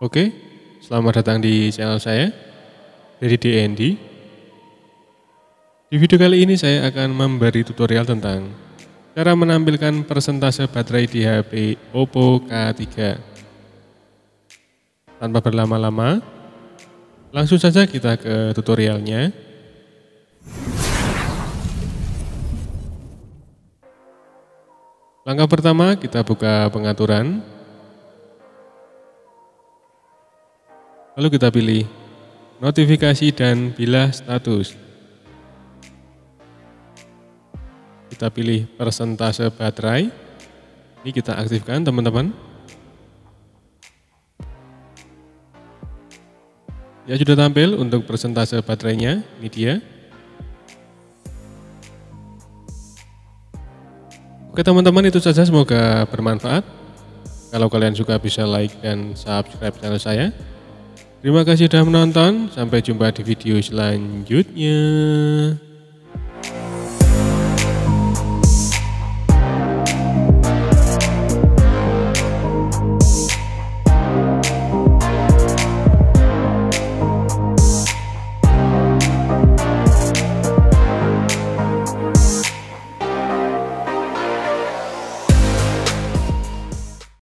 Oke, selamat datang di channel saya dari DND. Di video kali ini saya akan memberi tutorial tentang cara menampilkan persentase baterai di HP Oppo K3. Tanpa berlama-lama, langsung saja kita ke tutorialnya. Langkah pertama kita buka pengaturan Lalu kita pilih notifikasi dan bilah status. Kita pilih persentase baterai. Ini kita aktifkan teman-teman. Ya sudah tampil untuk persentase baterainya, ini dia. Oke teman-teman itu saja semoga bermanfaat. Kalau kalian suka bisa like dan subscribe channel saya. Terima kasih sudah menonton, sampai jumpa di video selanjutnya.